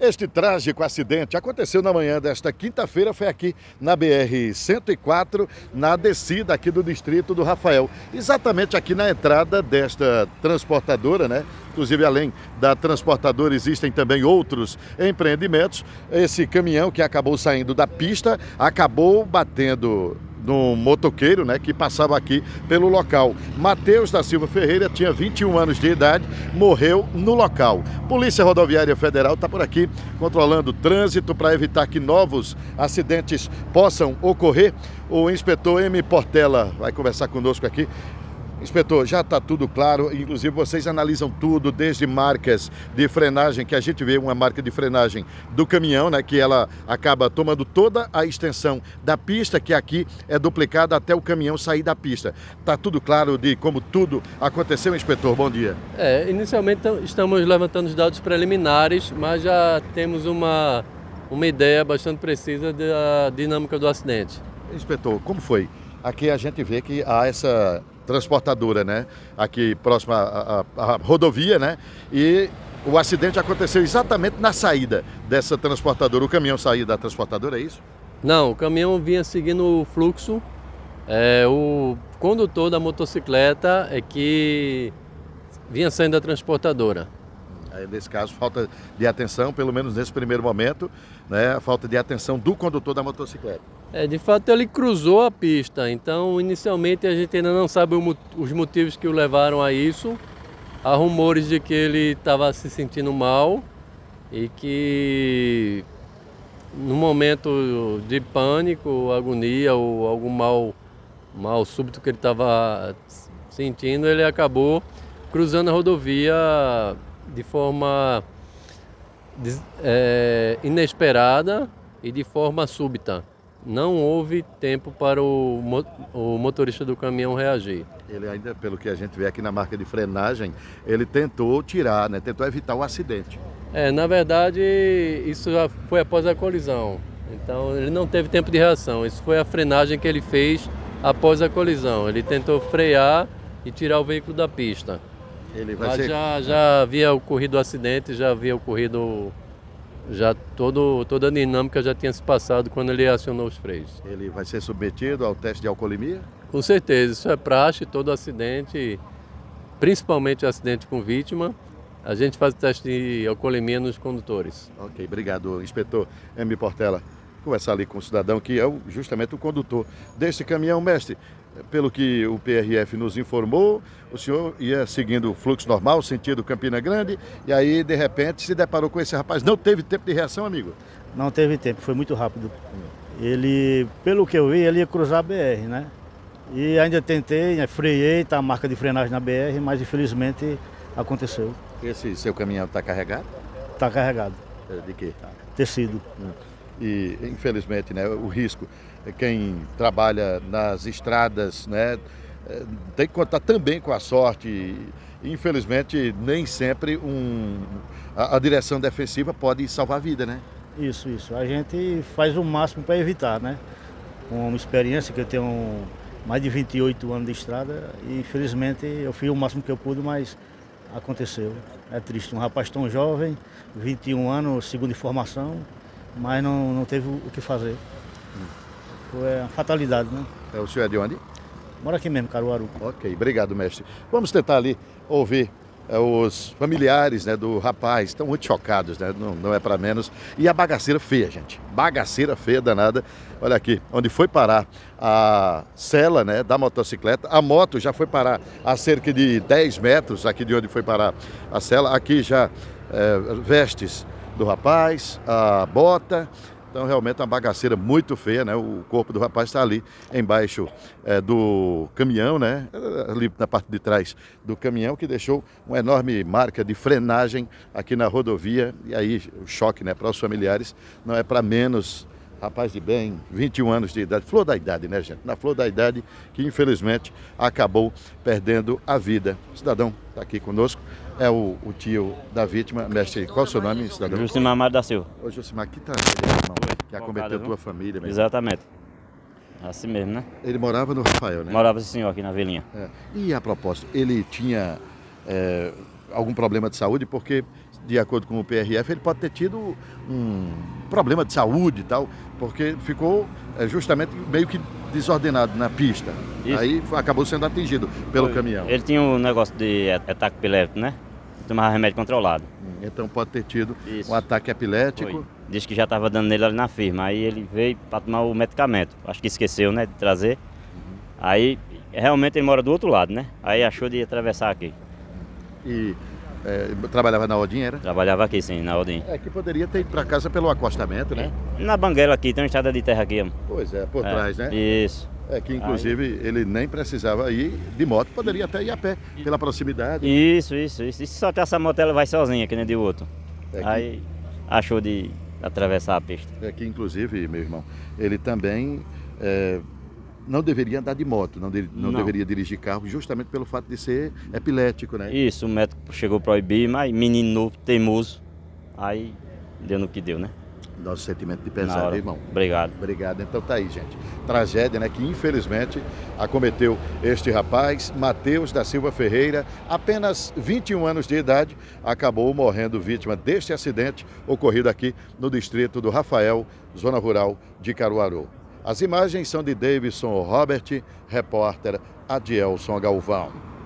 Este trágico acidente aconteceu na manhã desta quinta-feira, foi aqui na BR-104, na descida aqui do distrito do Rafael. Exatamente aqui na entrada desta transportadora, né? Inclusive, além da transportadora, existem também outros empreendimentos. Esse caminhão que acabou saindo da pista acabou batendo no motoqueiro, né, que passava aqui pelo local. Mateus da Silva Ferreira tinha 21 anos de idade, morreu no local. Polícia Rodoviária Federal está por aqui controlando o trânsito para evitar que novos acidentes possam ocorrer. O inspetor M. Portela vai conversar conosco aqui. Inspetor, já está tudo claro, inclusive vocês analisam tudo, desde marcas de frenagem, que a gente vê uma marca de frenagem do caminhão, né, que ela acaba tomando toda a extensão da pista, que aqui é duplicada até o caminhão sair da pista. Está tudo claro de como tudo aconteceu, inspetor? Bom dia. É, inicialmente estamos levantando os dados preliminares, mas já temos uma, uma ideia bastante precisa da dinâmica do acidente. Inspetor, como foi? Aqui a gente vê que há essa transportadora, né? Aqui próxima à, rodovia, né? E o acidente aconteceu exatamente na saída dessa transportadora. O caminhão saiu da transportadora, é isso? Não, o caminhão vinha seguindo o fluxo. É, o condutor da motocicleta é que vinha saindo da transportadora. Nesse caso, falta de atenção, pelo menos nesse primeiro momento, né? Falta de atenção do condutor da motocicleta. É, de fato ele cruzou a pista, então inicialmente a gente ainda não sabe os motivos que o levaram a isso. Há rumores de que ele estava se sentindo mal e que no momento de pânico, agonia ou algum mal, mal súbito que ele estava sentindo, ele acabou cruzando a rodovia de forma é, inesperada e de forma súbita não houve tempo para o, o motorista do caminhão reagir. Ele ainda, pelo que a gente vê aqui na marca de frenagem, ele tentou tirar, né? tentou evitar o acidente. É, na verdade, isso já foi após a colisão. Então ele não teve tempo de reação. Isso foi a frenagem que ele fez após a colisão. Ele tentou frear e tirar o veículo da pista. Ele vai Mas ser... já, já havia ocorrido o acidente, já havia ocorrido já todo, toda a dinâmica já tinha se passado quando ele acionou os freios. Ele vai ser submetido ao teste de alcoolemia? Com certeza, isso é praxe, todo acidente, principalmente acidente com vítima, a gente faz o teste de alcoolemia nos condutores. Ok, obrigado, inspetor M. Portela. Conversar ali com o cidadão que é justamente o condutor desse caminhão, mestre pelo que o PRF nos informou, o senhor ia seguindo o fluxo normal, sentido Campina Grande, e aí, de repente, se deparou com esse rapaz. Não teve tempo de reação, amigo? Não teve tempo, foi muito rápido. Ele, pelo que eu vi, ele ia cruzar a BR, né? E ainda tentei, né, freiei, tá a marca de frenagem na BR, mas infelizmente aconteceu. Esse seu caminhão está carregado? Está carregado. É, de quê? Tecido. Hum. E, infelizmente, né, o risco quem trabalha nas estradas, né, é, tem que contar também com a sorte. Infelizmente, nem sempre um, a, a direção defensiva pode salvar a vida, né? Isso, isso. A gente faz o máximo para evitar, né? Com uma experiência que eu tenho mais de 28 anos de estrada e infelizmente eu fiz o máximo que eu pude, mas aconteceu. É triste. Um rapaz tão jovem, 21 anos, segundo informação, mas não, não teve o que fazer. Foi uma fatalidade, né? É, o senhor é de onde? Mora aqui mesmo, Caruaru. Ok, obrigado, mestre. Vamos tentar ali ouvir é, os familiares né, do rapaz. Estão muito chocados, né? Não, não é para menos. E a bagaceira feia, gente. Bagaceira feia danada. Olha aqui, onde foi parar a cela né, da motocicleta. A moto já foi parar a cerca de 10 metros aqui de onde foi parar a cela. Aqui já é, vestes do rapaz, a bota então, realmente, uma bagaceira muito feia, né? O corpo do rapaz está ali embaixo é, do caminhão, né? Ali na parte de trás do caminhão, que deixou uma enorme marca de frenagem aqui na rodovia. E aí, o choque, né, para os familiares não é para menos. Rapaz de bem, 21 anos de idade, flor da idade, né, gente? Na flor da idade, que infelizmente acabou perdendo a vida. O cidadão está aqui conosco é o, o, tio da vítima. Mestre, qual é o seu nome, cidadão? Jusimar Mário da Silva. Ô, Jusimar, que tragédia, irmão, que acometeu a tua família. Mesmo. Exatamente. Assim mesmo, né? Ele morava no Rafael, né? Morava sim, senhor, aqui na Vilinha. É. E a propósito, ele tinha é, algum problema de saúde? Porque de acordo com o PRF, ele pode ter tido um problema de saúde e tal, porque ficou é, justamente meio que desordenado na pista. Isso. Aí acabou sendo atingido pelo Foi. caminhão. Ele tinha um negócio de ataque epiléptico, né? Tomava remédio controlado. Então pode ter tido Isso. um ataque epilético. Foi. Diz que já estava dando nele ali na firma. Aí ele veio para tomar o medicamento. Acho que esqueceu, né, de trazer. Aí realmente ele mora do outro lado, né? Aí achou de atravessar aqui. E é, trabalhava na Odin, era? Trabalhava aqui sim, na Odin. É que poderia ter ido para casa pelo acostamento, né? Na Banguela aqui, tem uma estrada de terra aqui. Pois é, por É, trás, né? Isso. É que inclusive ele nem precisava ir de moto, poderia até ir a pé, pela proximidade. Isso, isso, isso. E se soltar essa moto, ela vai sozinha, que nem de outro. É que- Aí achou de atravessar a pista. É que, inclusive, meu irmão, ele também é, não deveria andar de moto, não, de- não Não. deveria dirigir carro, justamente pelo fato de ser epilético, né? Isso, o médico chegou a proibir, mas menino novo, teimoso. Aí deu no que deu, né? Nosso sentimento de pesar, irmão. Obrigado. Obrigado. Então tá aí, gente. Tragédia, né? Que infelizmente acometeu este rapaz, Matheus da Silva Ferreira, apenas 21 anos de idade, acabou morrendo vítima deste acidente ocorrido aqui no distrito do Rafael, zona rural de Caruaru. As imagens são de Davidson Robert, repórter Adielson Galvão.